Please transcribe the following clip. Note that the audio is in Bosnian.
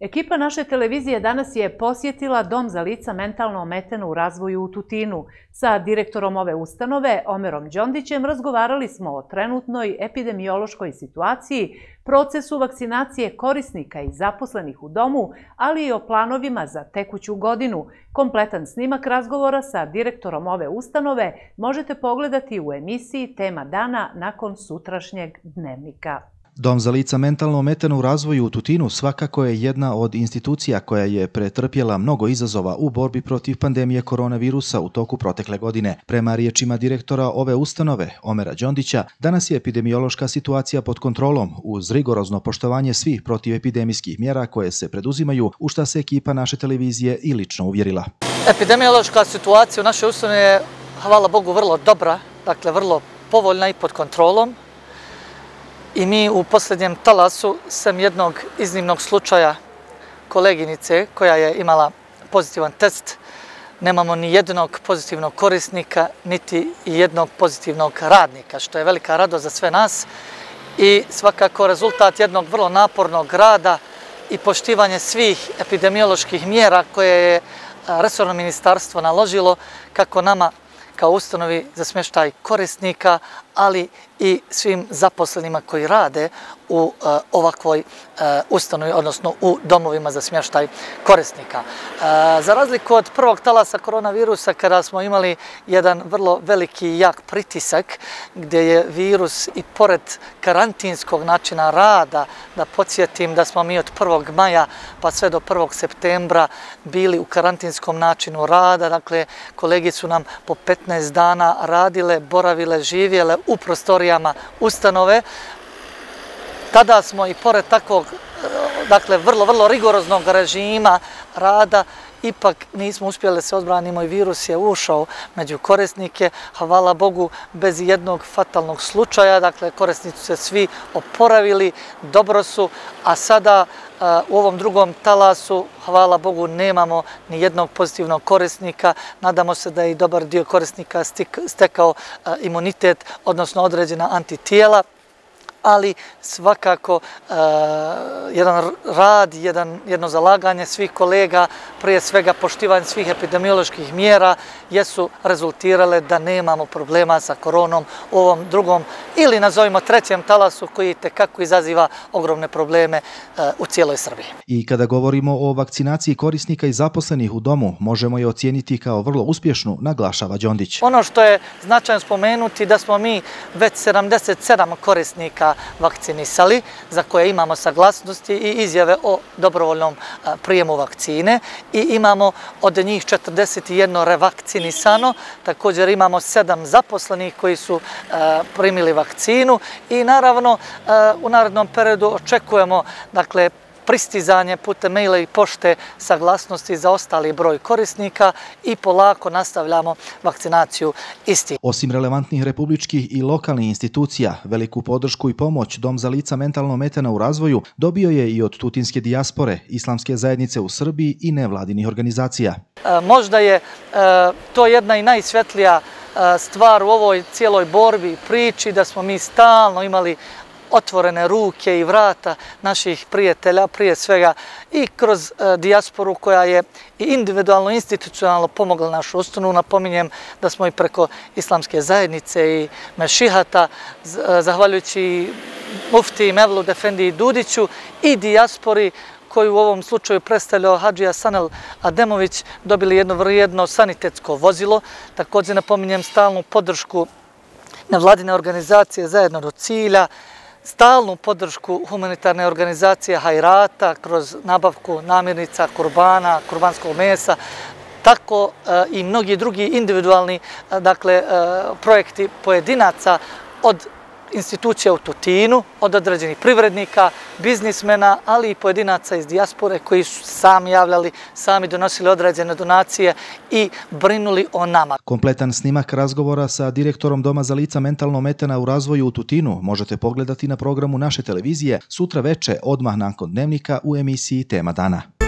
Ekipa naše televizije danas je posjetila Dom za lica mentalno ometeno u razvoju u Tutinu. Sa direktorom ove ustanove, Omerom Đondićem, razgovarali smo o trenutnoj epidemiološkoj situaciji, procesu vakcinacije korisnika i zaposlenih u domu, ali i o planovima za tekuću godinu. Kompletan snimak razgovora sa direktorom ove ustanove možete pogledati u emisiji Tema dana nakon sutrašnjeg dnevnika. Dom za lica mentalno ometeno u razvoju u Tutinu svakako je jedna od institucija koja je pretrpjela mnogo izazova u borbi protiv pandemije koronavirusa u toku protekle godine. Prema riječima direktora ove ustanove, Omera Đondića, danas je epidemiološka situacija pod kontrolom uz rigorozno poštovanje svih protivepidemijskih mjera koje se preduzimaju, u šta se ekipa naše televizije i lično uvjerila. Epidemiološka situacija u našoj ustanovi je, hvala Bogu, vrlo dobra, dakle vrlo povoljna i pod kontrolom. I mi u posljednjem talasu sam jednog iznimnog slučaja koleginice koja je imala pozitivan test. Nemamo ni jednog pozitivnog korisnika, niti jednog pozitivnog radnika, što je velika radost za sve nas. I svakako rezultat jednog vrlo napornog rada i poštivanje svih epidemioloških mjera koje je resorno ministarstvo naložilo kako nama kao ustanovi za smještaj korisnika, ali i svim zaposlenima koji rade u e, ovakvoj e, ustanovi, odnosno u domovima za smještaj korisnika. E, za razliku od prvog talasa koronavirusa, kada smo imali jedan vrlo veliki i jak pritisak, gdje je virus i pored karantinskog načina rada, da podsjetim da smo mi od 1. maja pa sve do 1. septembra bili u karantinskom načinu rada, dakle kolegi su nam po 15 dana radile, boravile, živjele u prostorijama ustanove. Tada smo i pored takvog, e, dakle, vrlo, vrlo rigoroznog režima rada, ipak nismo uspjeli se odbranimo i virus je ušao među korisnike. Hvala Bogu, bez jednog fatalnog slučaja, dakle, korisnici se svi oporavili, dobro su, a sada u ovom drugom talasu, hvala Bogu, nemamo ni jednog pozitivnog korisnika. Nadamo se da je i dobar dio korisnika stekao e, imunitet, odnosno određena antitijela ali svakako uh, jedan rad, jedan, jedno zalaganje svih kolega, prije svega poštivanje svih epidemioloških mjera, jesu rezultirale da nemamo problema sa koronom u ovom drugom ili nazovimo trećem talasu koji te kako izaziva ogromne probleme uh, u cijeloj Srbiji. I kada govorimo o vakcinaciji korisnika i zaposlenih u domu, možemo je ocijeniti kao vrlo uspješnu, naglašava Đondić. Ono što je značajno spomenuti da smo mi već 77 korisnika vakcinisali, za koje imamo saglasnosti i izjave o dobrovoljnom e, prijemu vakcine. I imamo od njih 41 revakcinisano, također imamo 7 zaposlenih koji su e, primili vakcinu. I naravno e, u narednom periodu očekujemo dakle, pristizanje putem maila i pošte saglasnosti za ostali broj korisnika i polako nastavljamo vakcinaciju isti. Osim relevantnih republičkih i lokalnih institucija, veliku podršku i pomoć Dom za lica mentalno metena u razvoju dobio je i od tutinske dijaspore, islamske zajednice u Srbiji i nevladinih organizacija. E, možda je e, to jedna i najsvetlija e, stvar u ovoj cijeloj borbi priči da smo mi stalno imali otvorene ruke i vrata naših prijatelja, prije svega i kroz e, dijasporu koja je i individualno, institucionalno pomogla našu ustanu. Napominjem da smo i preko islamske zajednice i mešihata, e, zahvaljujući mufti Mevlu Defendi i Dudiću i dijaspori koju u ovom slučaju predstavljao Hadžija Sanel Ademović, dobili jedno vrijedno sanitetsko vozilo. Također napominjem stalnu podršku nevladine organizacije zajedno do cilja, stalnu podršku humanitarne organizacije Hajrata kroz nabavku namirnica, kurbana, kurbanskog mesa, tako e, i mnogi drugi individualni eh, dakle, e, projekti pojedinaca od institucija u Tutinu, od određenih privrednika, biznismena, ali i pojedinaca iz dijaspore koji su sami javljali, sami donosili određene donacije i brinuli o nama. Kompletan snimak razgovora sa direktorom Doma za lica mentalno metena u razvoju u Tutinu možete pogledati na programu naše televizije sutra veče odmah nakon dnevnika u emisiji Tema dana.